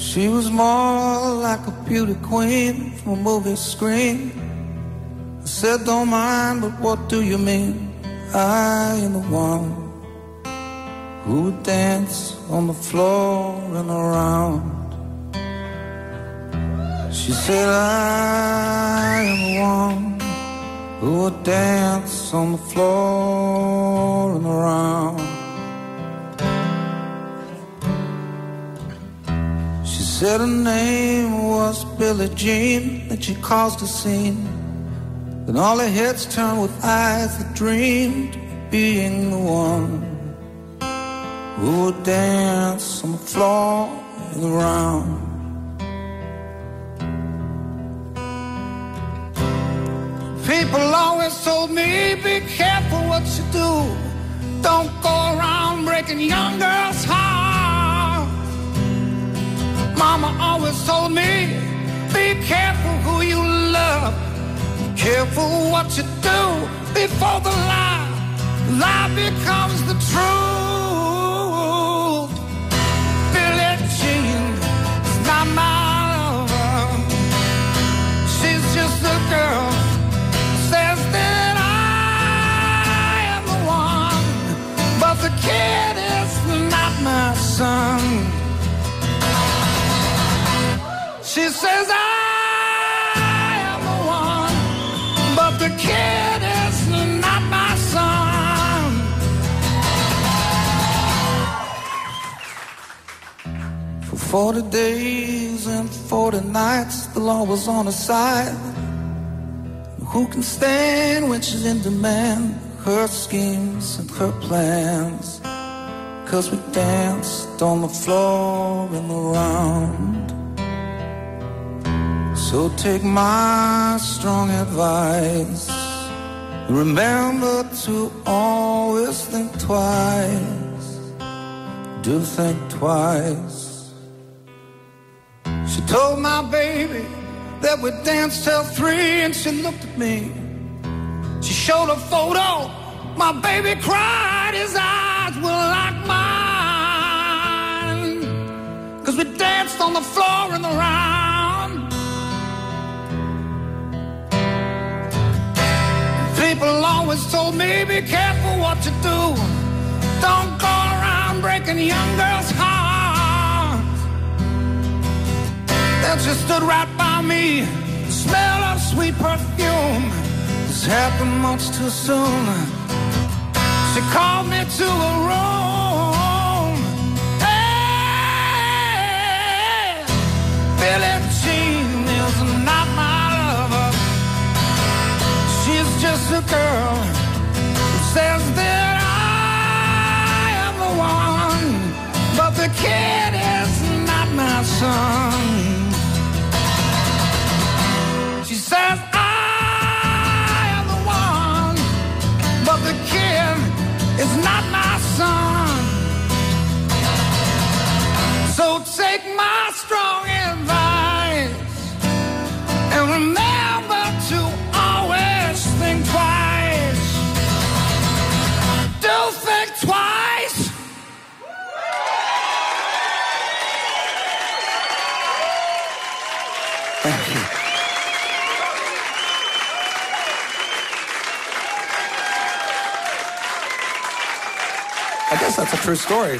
She was more like a beauty queen from a movie screen. I said, don't mind, but what do you mean? I am the one who would dance on the floor and around. She said, I am the one who would dance on the floor and around. Said her name was Billie Jean, that she caused a scene. Then all her heads turned with eyes that dreamed of being the one who would dance on the floor and around. People always told me, be careful what you do. Don't go around breaking young girls' hearts. Mama always told me, be careful who you love. Careful what you do before the lie, lie becomes the truth. She says I am the one, but the kid is not my son. For 40 days and 40 nights, the law was on her side. Who can stand when she's in demand? Her schemes and her plans. Cause we danced on the floor and around. So take my strong advice. Remember to always think twice. Do think twice. She told my baby that we danced till three and she looked at me. She showed a photo. My baby cried. His eyes were like mine. Cause we danced on the floor in the around. Told me, be careful what you do. Don't go around breaking young girls' hearts. Then she stood right by me, the smell of sweet perfume. This happened much too soon. She called me to a room. Not Thank you. I guess that's a true story.